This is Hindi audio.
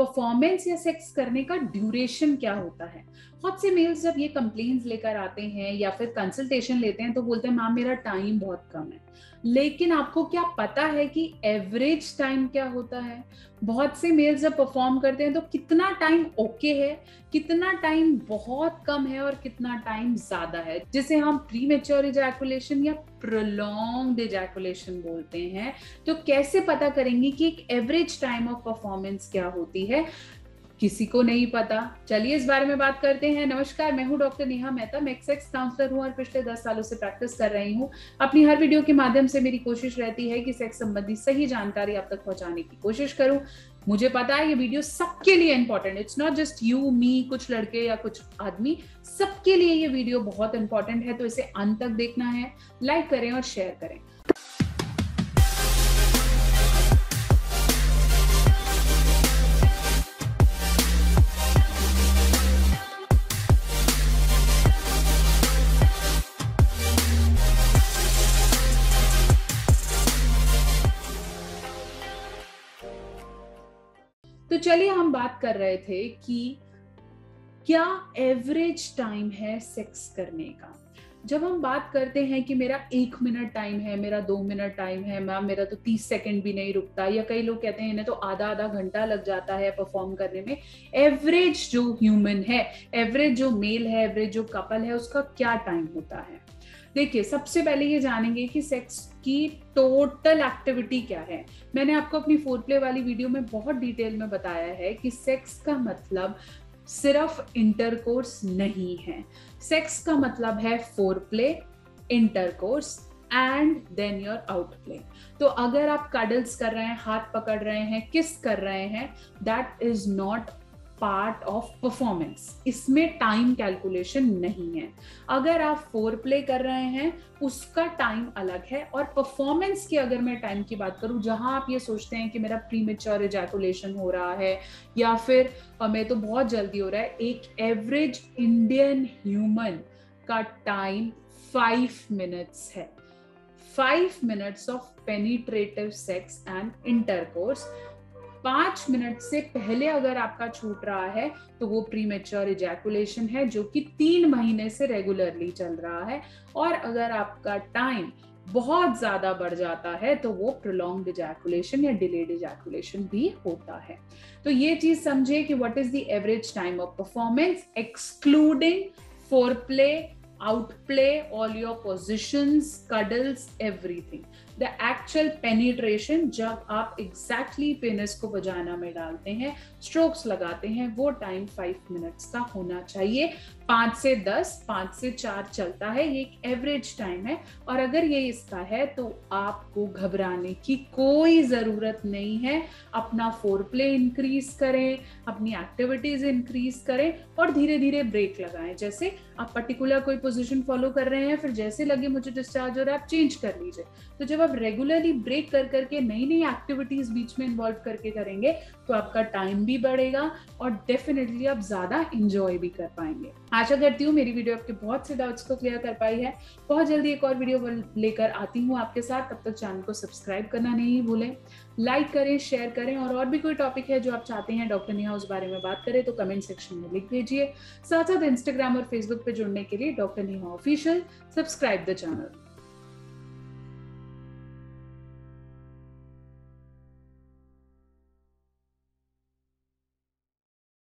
परफॉर्मेंस या सेक्स करने का ड्यूरेशन क्या होता है? बहुत से मेल्स जब ये कंप्लेन्स लेकर आते हैं या फिर कंसल्टेशन लेते हैं तो बोलते हैं, मैम, मेरा टाइम बहुत कम है। लेकिन आपको क्या पता है कि एवरेज टाइम क्या होता है? बहुत से मेल्स जब परफॉर्म करते हैं तो कितना टाइम ओके है, कितना टाइम बहुत कम है और कितना टाइम ज़्यादा है? जिसे हम प्री मेच्योर इजैकुलेशन या प्रोलॉन्ग इजैकुलेशन बोलते हैं तो कैसे पता करेंगे कि एक एवरेज टाइम ऑफ़ परफॉर्मेंस क्या होती है? किसी को नहीं पता। चलिए इस बारे में बात करते हैं। नमस्कार, मैं हूँ डॉक्टर नेहा मेहता। मैं एक्सेक्स काउंसलर हूँ और पिछले दस सालों से प्रैक्टिस कर रही हूँ। अपनी हर वीडियो के माध्यम से मेरी कोशिश रहती है कि सेक्स संबंधी सही जानकारी आप तक पहुँचाने की कोशिश करूँ। मुझे पता है ये वीडियो सबके लिए important it's not just you me कुछ लड़के या कुछ आदमी। सबके लिए ये वीडियो बहुत इंपॉर्टेंट है तो इसे अंत तक देखना है। लाइक करें और शेयर करें। चलिए हम बात कर रहे थे कि क्या एवरेज टाइम है सेक्स करने का? जब हम बात करते हैं कि मेरा एक मिनट टाइम है, मेरा दो मिनट टाइम है मैम मेरा तो तीस सेकंड भी नहीं रुकता, या कई लोग कहते हैं इन्हें तो आधा आधा घंटा लग जाता है परफॉर्म करने में। एवरेज जो ह्यूमन है एवरेज जो मेल है एवरेज जो कपल है, उसका क्या टाइम होता है? देखिए, सबसे पहले ये जानेंगे कि सेक्स की टोटल एक्टिविटी क्या है। मैंने आपको अपनी फोर प्ले वाली वीडियो में बहुत डिटेल में बताया है कि सेक्स का मतलब सिर्फ़ इंटरकोर्स नहीं है। सेक्स का मतलब है foreplay intercourse and then your outplay तो अगर आप कडल्स कर रहे हैं, हाथ पकड़ रहे हैं किस कर रहे हैं that is not part of performance इसमें टाइम कैलकुलेशन नहीं है। अगर आप फोर प्ले कर रहे हैं, उसका टाइम अलग है और परफॉर्मेंस की अगर मैं टाइम की बात करूँ, जहाँ आप ये सोचते हैं कि मेरा प्री मेच्योर इजैकुलेशन हो रहा है, या फिर मैं तो बहुत जल्दी हो रहा है, एक एवरेज इंडियन ह्यूमन का टाइम फाइव मिनट्स है। Five minutes of penetrative sex and intercourse पाँच मिनट से पहले अगर आपका छूट रहा है तो वो प्री मेच्योर इजैकुलेशन है, जो कि तीन महीने से रेगुलरली चल रहा है। और अगर आपका टाइम बहुत ज़्यादा बढ़ जाता है तो वो प्रोलॉन्ग इजैकुलेशन या डिलेड इजैकुलेशन भी होता है। तो ये चीज़ समझे कि what is the average time of performance excluding foreplay outplay all your positions, cuddles, everything. The actual penetration जब आप exactly पेनिस को बजाना में डालते हैं स्ट्रोक्स लगाते हैं वो टाइम फाइव मिनट्स का होना चाहिए। पाँच से दस पाँच से चार चलता है ये एक एवरेज टाइम है। और अगर ये इसका है तो आपको घबराने की कोई ज़रूरत नहीं है। अपना फोर प्ले इंक्रीज करें अपनी एक्टिविटीज़ इंक्रीज करें और धीरे धीरे ब्रेक लगाएँ। जैसे आप पर्टिकुलर कोई पोजीशन फॉलो कर रहे हैं, फिर जैसे लगे मुझे डिस्चार्ज हो रहा है, आप चेंज कर लीजिए। तो जब आप रेगुलरली ब्रेक कर करके नई नई एक्टिविटीज़ बीच में इन्वॉल्व करके करेंगे तो आपका टाइम भी बढ़ेगा और डेफिनेटली आप ज़्यादा इंजॉय भी कर पाएँगे। आशा करती हूँ मेरी वीडियो आपके बहुत से डाउट्स को क्लियर कर पाई है। बहुत जल्दी एक और वीडियो लेकर आती हूँ आपके साथ। तब तक चैनल को सब्सक्राइब करना नहीं भूलें। लाइक करें शेयर करें और और भी कोई टॉपिक है जो आप चाहते हैं डॉक्टर नेहा उस बारे में बात करें तो कमेंट सेक्शन में लिख दीजिए। साथ साथ इंस्टाग्राम और फेसबुक पे जुड़ने के लिए doctor Neha official subscribe the channel